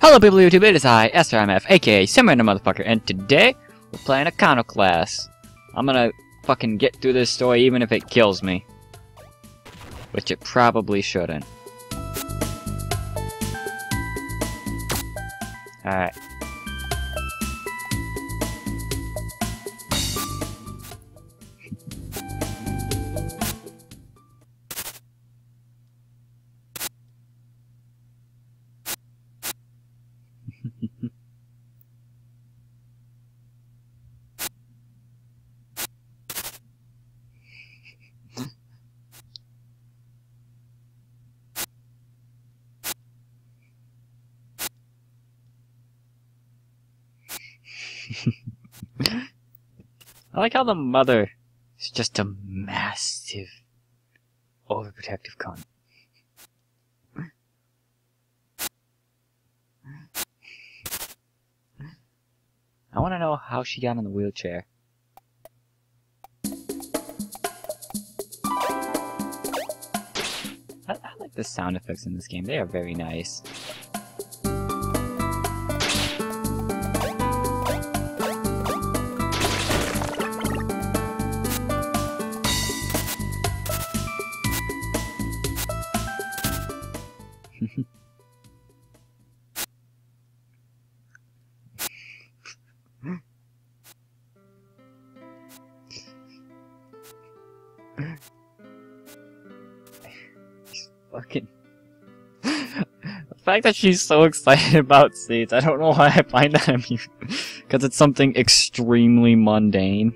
Hello people YouTube, it is I, SRMF, aka Simran Motherfucker, and today we're playing a Iconoclast. I'm gonna fucking get through this story even if it kills me. Which it probably shouldn't. Alright. I like how the mother is just a massive, overprotective cunt. I want to know how she got in the wheelchair. I, I like the sound effects in this game. They are very nice. fucking. the fact that she's so excited about seeds, I don't know why I find that amusing. Because it's something extremely mundane.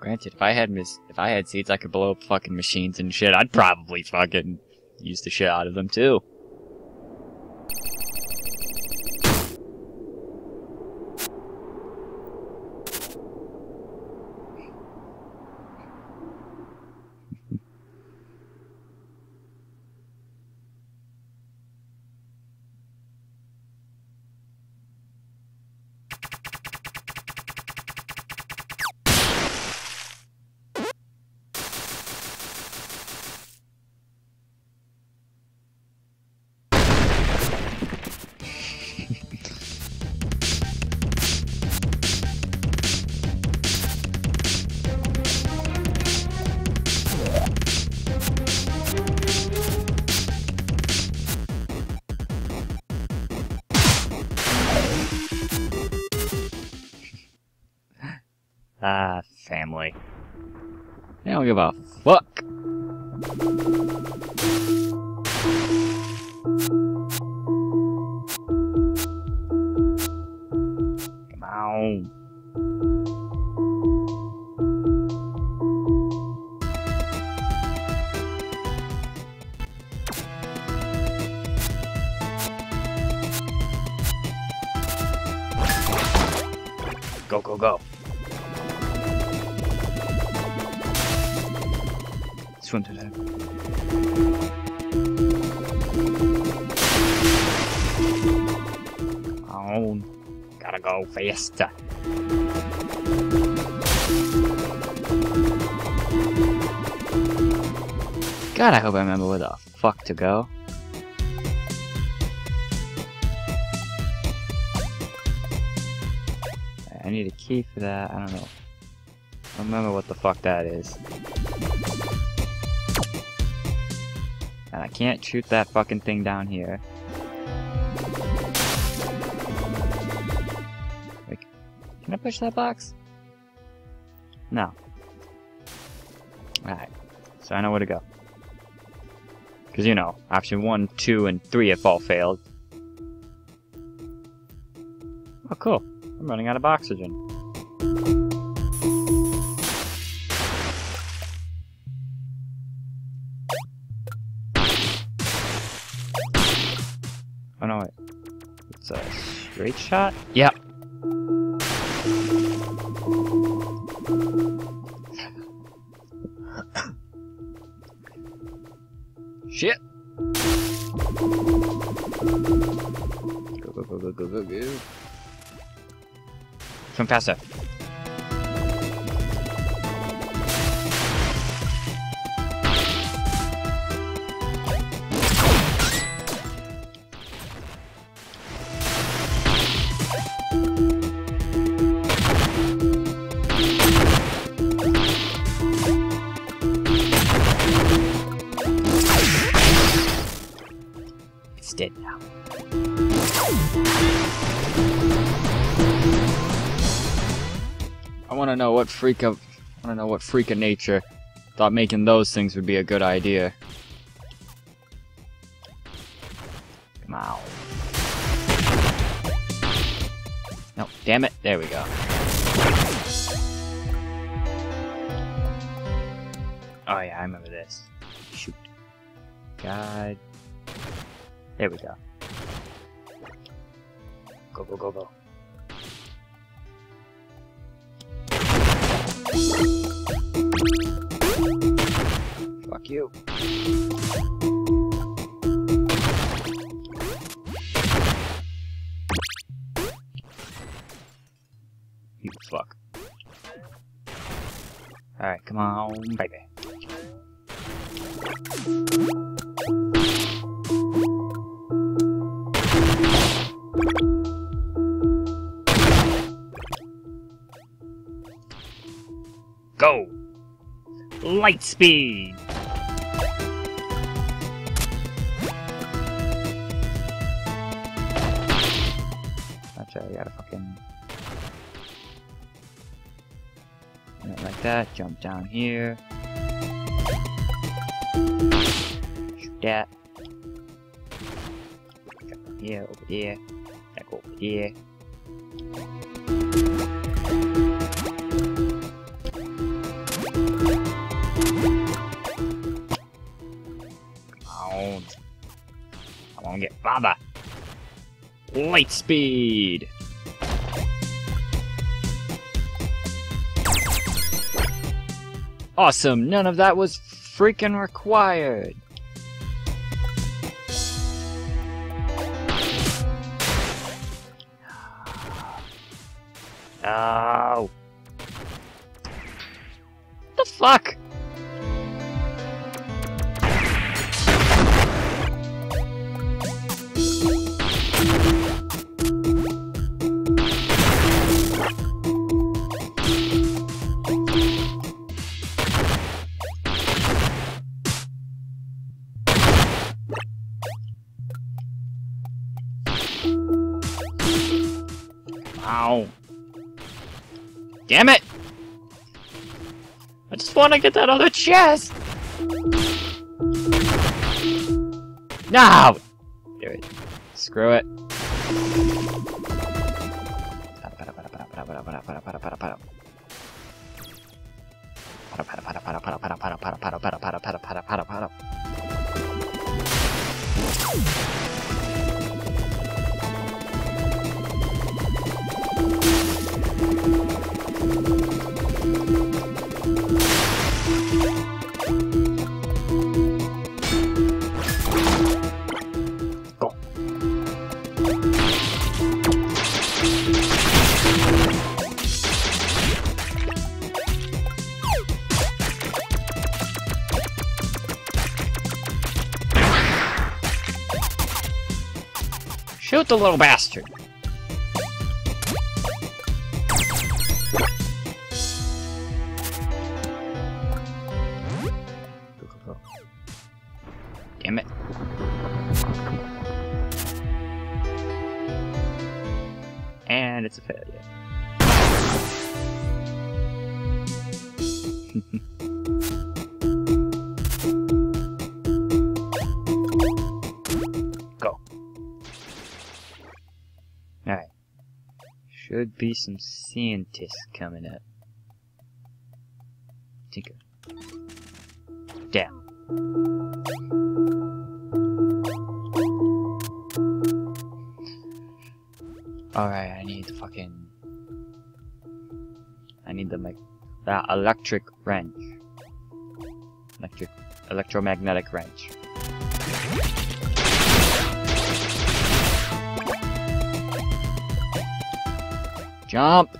Granted, if I had mis- if I had seeds I could blow up fucking machines and shit, I'd probably fucking use the shit out of them too. I don't give a fuck. Faster. God, I hope I remember where the fuck to go. I need a key for that. I don't know. I don't remember what the fuck that is. And I can't shoot that fucking thing down here. Can I push that box? No. Alright, so I know where to go. Because, you know, option 1, 2, and 3 have all failed. Oh, cool. I'm running out of oxygen. Oh no, wait. It's a straight shot? Yep. Shit! Go, go, go, go, go, go, go. Come faster. just did now. I want to know what freak of I want to know what freak of nature thought making those things would be a good idea. Come on. No, damn it. There we go. Oh yeah, I remember this. Shoot. God there we go. Go, go, go, go. Fuck you. You fuck. Alright, come on, baby. Light speed! Right, I gotta fucking... Like that, jump down here. Shoot that. Jump from here, over there. That over there. Father. Light speed. Awesome, none of that was freaking required. No. Oh. What the fuck? Damn it! I just want to get that other chest! No! Do it. Screw it. Shoot the little bastard. Damn it. And it's a failure. Go. Alright. Should be some scientists coming up. Tinker. Down. Alright, I need the fucking... I need the like that electric wrench. Electric electromagnetic wrench. Jump!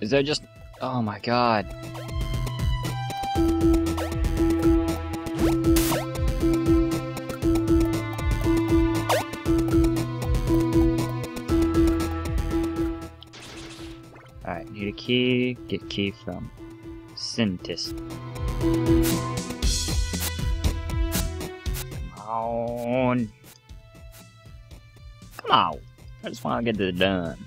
Is there just Oh my god. key, get key from Syntis. Come on. Come on. I just want to get this done.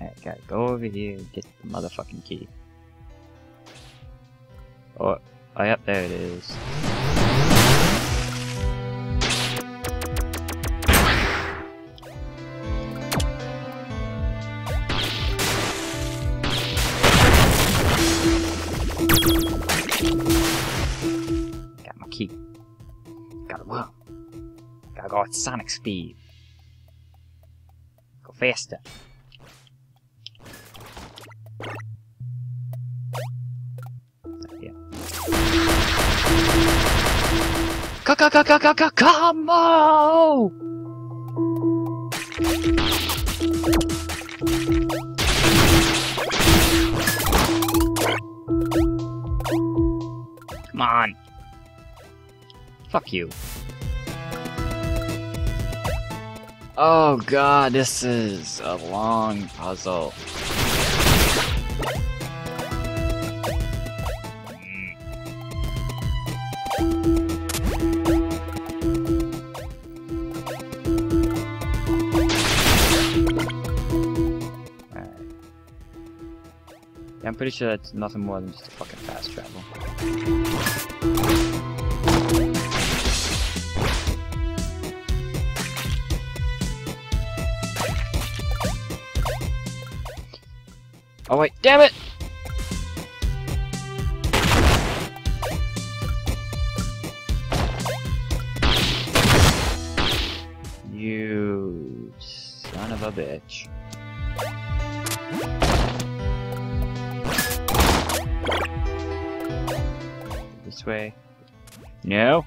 Alright, gotta go over here get the motherfucking key. Oh, oh yep, there it is. Gotta go at sonic speed. Go faster. Yeah. Come on! Come on. Fuck you. Oh god, this is a long puzzle. I'm pretty sure that's nothing more than just a fucking fast travel. Oh wait, damn it! You son of a bitch. This way. No.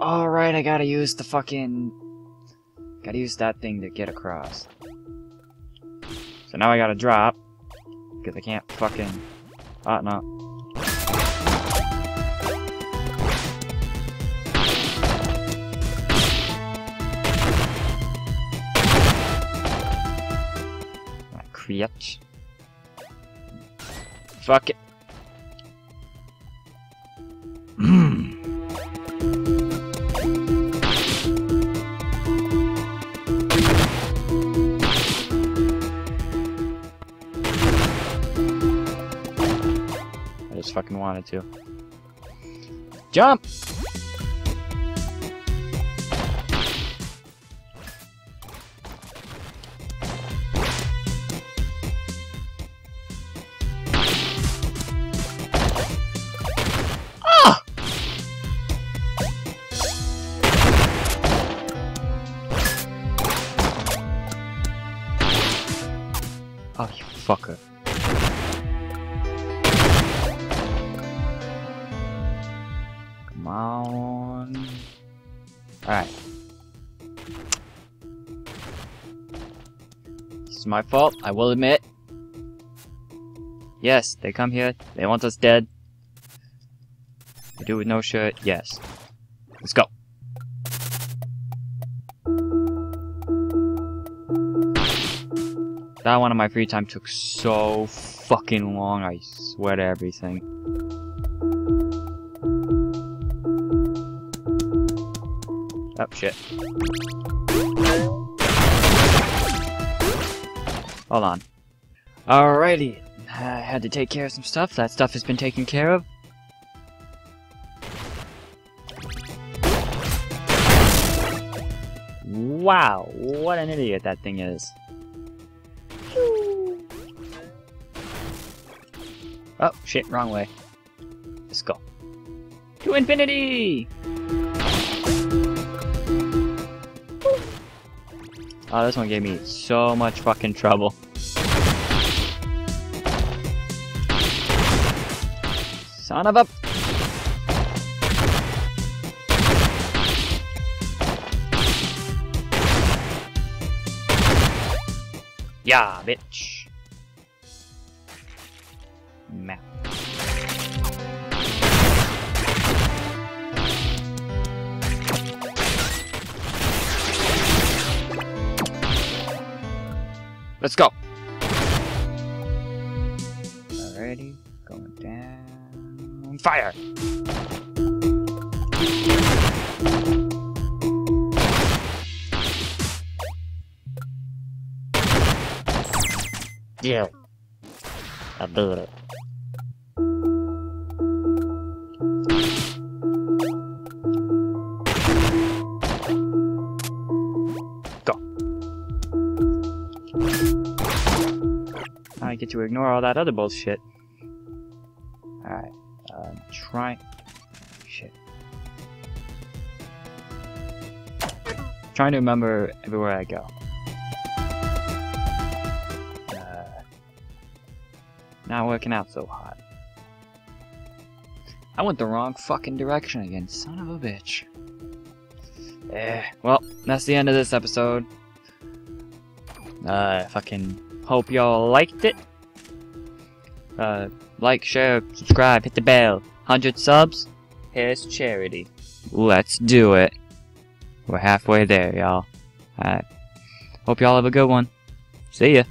Alright, I gotta use the fucking... Gotta use that thing to get across. So now I gotta drop. Because I can't fucking... Ah, no. Ah, Fuck it. I just fucking wanted to. Jump! My fault, I will admit. Yes, they come here, they want us dead. They do with no shirt, yes. Let's go. That one on my free time took so fucking long, I swear to everything. Oh, shit. Hold on. Alrighty. I had to take care of some stuff. That stuff has been taken care of. Wow, what an idiot that thing is. Oh, shit, wrong way. Let's go. To infinity! Oh, this one gave me so much fucking trouble. Son of a... Yeah, bitch. Map. Let's go. Already going down. Fire! Yeah. I do it. I get to ignore all that other bullshit. Try. Shit. Trying to remember everywhere I go. Uh, not working out so hot. I went the wrong fucking direction again, son of a bitch. Eh, well, that's the end of this episode. Uh, fucking hope y'all liked it. Uh, like, share, subscribe, hit the bell. 100 subs? Here's charity. Let's do it. We're halfway there, y'all. Alright. Hope y'all have a good one. See ya.